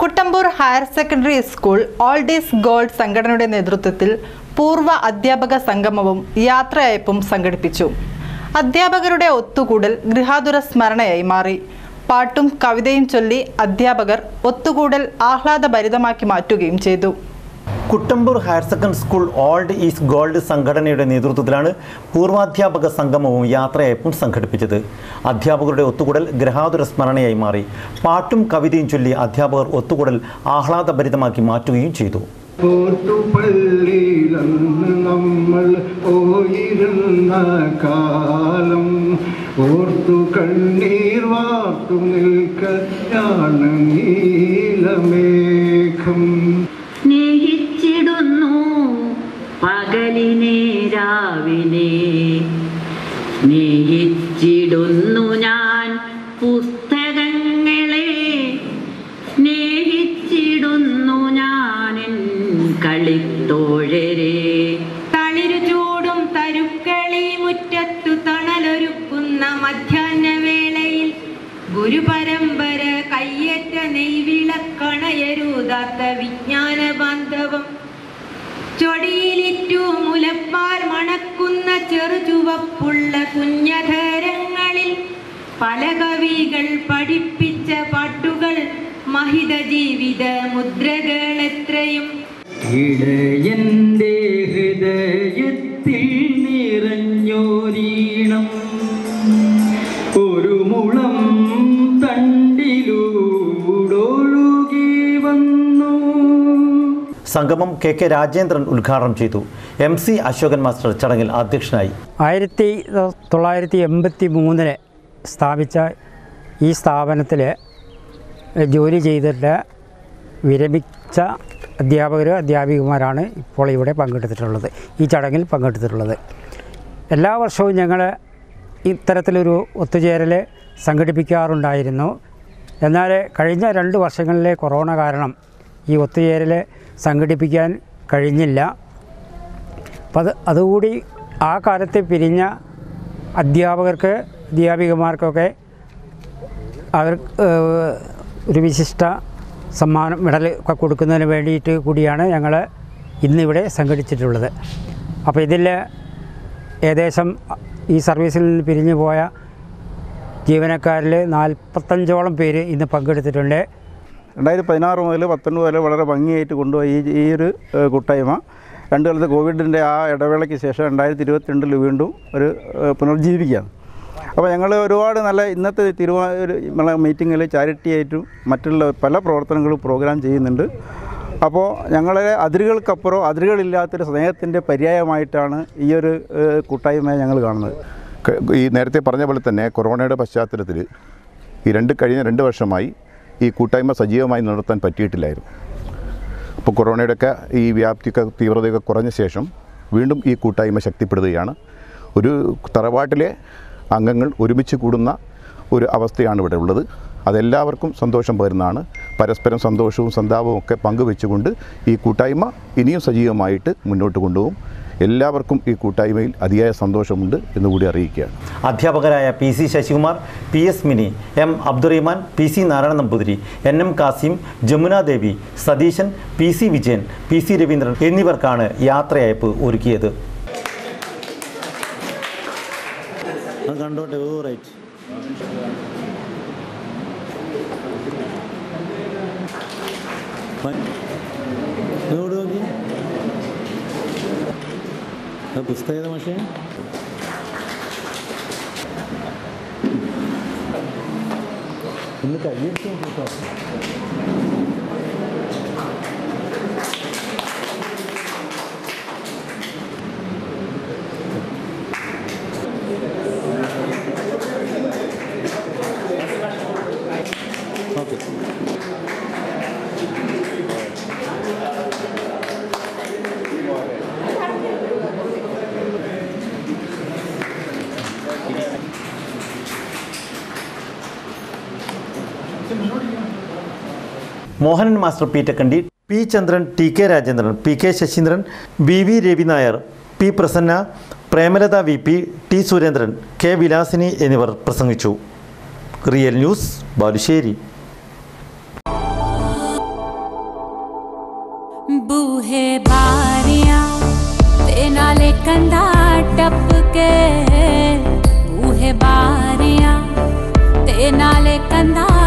Kuttampoor higher secondary school old is gold സംഘടനയുടെ നേതൃത്വത്തിൽ പൂർവ അധ്യാപക സംഗമവും യാത്രയയപ്പും സംഘടിപ്പിച്ചു. അധ്യാപകരുടെ ഒത്തുകൂടൽ ഗൃഹാതുര സ്മരണയായി മാറി. പാട്ടും കവിതയും ചൊല്ലി അധ്യാപകർ ഒത്തുകൂടൽ ആഹ്ലാദഭരിതമാക്കി മാറ്റുകയും ചെയ്തു. Kuttampoor higher secondary school old is gold സംഘടനയുടെ നേതൃത്വത്തിലാണ് പൂർവാധ്യാപക സംഗമവും യാത്രയയപ്പും സംഘടിപ്പിച്ചത്. അധ്യാപകരുടെ ഒത്തുകൂടൽ ഗ്രഹാതുര സ്മരണയായി മാറി. പാട്ടും കവിതയും ചൊല്ലി അധ്യാപകർ ഒത്തുകൂടൽ ആഹ്ലാദഭരിതമാക്കി മാറ്റുകയും ചെയ്തു. നമ്മൾ പോയിരുന്ന കാലം കണ്ണീർ വാർത്തു നീലമേഘം. രാവിനെ സ്നേഹിച്ചിടുന്നു ഞാൻ പുസ്തകങ്ങളെ സ്നേഹിച്ചിടുന്നു ഞാൻ കളിത്തോഴരെ. തളിരു ചൂടും തരുക്കളി മുറ്റത്തു തണലൊരുക്കുന്ന മധ്യാഹ്നവേളയിൽ ഗുരുപരമ്പര കയ്യേറ്റ നെയ്വിളക്കണയരുതാത്ത വിജ്ഞാന ബാന്ധവം ചൊടിയിലിറ്റു മുലപ്പാൽ മണക്കുന്ന ചെറുചുവപ്പുള്ള കുഞ്ഞധരങ്ങളിൽ പല കവികൾ പഠിപ്പിച്ച പാട്ടുകൾ മഹിത ജീവിത മുദ്രകൾ എത്രയും ഇടയന്റെ സംഗമം കെ കെ രാജേന്ദ്രൻ ഉദ്ഘാടനം ചെയ്തു. എം സി അശോകൻ മാസ്റ്റർ ചടങ്ങിൽ അധ്യക്ഷനായി. ആയിരത്തി തൊള്ളായിരത്തി എൺപത്തി മൂന്നിന് സ്ഥാപിച്ച ഈ സ്ഥാപനത്തിൽ ജോലി ചെയ്തിട്ട് വിരമിച്ച അധ്യാപകരും അധ്യാപികമാരാണ് ഇപ്പോൾ ഇവിടെ പങ്കെടുത്തിട്ടുള്ളത്. ഈ ചടങ്ങിൽ പങ്കെടുത്തിട്ടുള്ളത്. എല്ലാ വർഷവും ഞങ്ങൾ ഇത്തരത്തിലൊരു ഒത്തുചേരൽ സംഘടിപ്പിക്കാറുണ്ടായിരുന്നു. എന്നാൽ കഴിഞ്ഞ രണ്ട് വർഷങ്ങളിലെ കൊറോണ കാരണം ഈ ഒത്തുചേരൽ സംഘടിപ്പിക്കാൻ കഴിഞ്ഞില്ല. അപ്പം അത് അതുകൂടി ആ കാലത്ത് പിരിഞ്ഞ അധ്യാപകർക്ക് അധ്യാപികമാർക്കൊക്കെ അവർ ഒരു വിശിഷ്ട സമ്മാനം മെഡൽ ഒക്കെ കൊടുക്കുന്നതിന് വേണ്ടിയിട്ട് കൂടിയാണ് ഞങ്ങൾ ഇന്നിവിടെ സംഘടിച്ചിട്ടുള്ളത്. അപ്പോൾ ഇതിൽ ഏകദേശം ഈ സർവീസിൽ നിന്ന് പിരിഞ്ഞു പോയ ജീവനക്കാരിൽ നാൽപ്പത്തഞ്ചോളം പേര് ഇന്ന് പങ്കെടുത്തിട്ടുണ്ട്. രണ്ടായിരത്തി പതിനാറ് മുതൽ പത്തൊൻപത് വരെ വളരെ ഭംഗിയായിട്ട് കൊണ്ടുപോയി ഈ ഒരു കൂട്ടായ്മ രണ്ട് കാലത്ത് കോവിഡിന്റെ ആ ഇടവേളയ്ക്ക് ശേഷം രണ്ടായിരത്തി ഇരുപത്തിരണ്ടിൽ വീണ്ടും ഒരു പുനർജീവിക്കുകയാണ് അപ്പോൾ ഞങ്ങൾ ഒരുപാട് നല്ല ഇന്നത്തെ തിരുവാ മീറ്റിങ്ങിൽ ചാരിറ്റി ആയിട്ടും മറ്റുള്ള പല പ്രവർത്തനങ്ങളും പ്രോഗ്രാം ചെയ്യുന്നുണ്ട്. അപ്പോൾ ഞങ്ങളെ അതിരുകൾക്കപ്പുറം അതിരുകളില്ലാത്തൊരു സ്നേഹത്തിന്റെ പര്യായമായിട്ടാണ് ഈ ഒരു കൂട്ടായ്മ കൂട്ടായ്മയെ ഞങ്ങൾ കാണുന്നത്. ഈ നേരത്തെ പറഞ്ഞ പോലെ തന്നെ കൊറോണയുടെ പശ്ചാത്തലത്തിൽ ഈ രണ്ട് കഴിഞ്ഞ രണ്ട് വർഷമായി ഈ കൂട്ടായ്മ സജീവമായി നടത്താൻ പറ്റിയിട്ടില്ലായിരുന്നു. അപ്പോൾ കൊറോണയുടെയൊക്കെ ഈ വ്യാപ്തിയൊക്കെ തീവ്രതയൊക്കെ കുറഞ്ഞ ശേഷം വീണ്ടും ഈ കൂട്ടായ്മ ശക്തിപ്പെടുകയാണ്. ഒരു തറവാട്ടിലെ അംഗങ്ങൾ ഒരുമിച്ച് കൂടുന്ന ഒരു അവസ്ഥയാണ് ഇവിടെ ഉള്ളത്. അതെല്ലാവർക്കും സന്തോഷം പകരുന്നതാണ്. പരസ്പരം സന്തോഷവും സന്താപവും ഒക്കെ പങ്കുവെച്ചുകൊണ്ട് ഈ കൂട്ടായ്മ ഇനിയും സജീവമായിട്ട് മുന്നോട്ട് കൊണ്ടുപോകും. എല്ലാവർക്കും ഈ കൂട്ടായ്മയിൽ അതിയായ സന്തോഷമുണ്ട് എന്നുകൂടി അറിയിക്കുകയാണ്. അധ്യാപകരായ P C Sasikumar P S Mini M Abdurahiman P C Narayana Namboothiri N M Kasim Jamuna Devi Satheesan P C Vijayan P C Raveendran എന്നിവർക്കാണ് യാത്രയയപ്പ് ഒരുക്കിയത്. കണ്ടോട്ടെ റൈറ്റ് പക്ഷേ 你们在 это легче, Mohanan master Peettakkandi P Chandran T K Rajendran P K Sasheendran V V Ravi Nair P Prasanna Premalatha V P T Surendran K Vilasini എന്നിവർ പ്രസംഗിച്ചു. Real news Balussery. बूहे बारियां തേനാലേ नाले कंधा टपके बूहे തേനാലേ കണ്ടാ